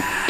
Smoke.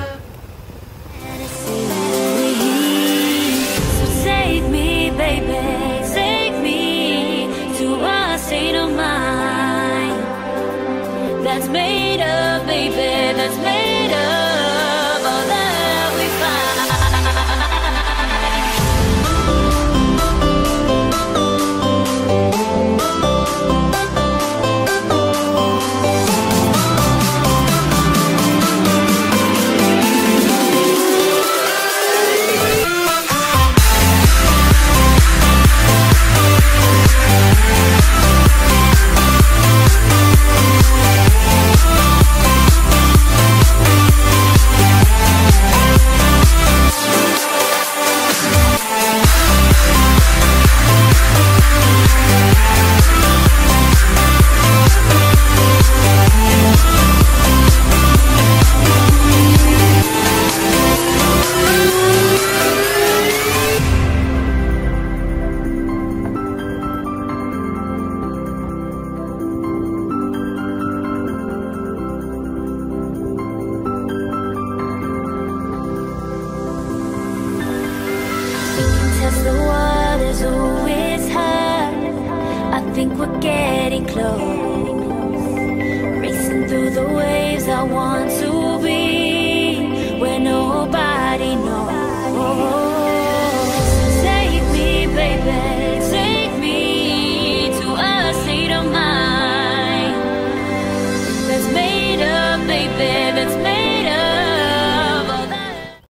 getting close. Racing through the waves, I want to.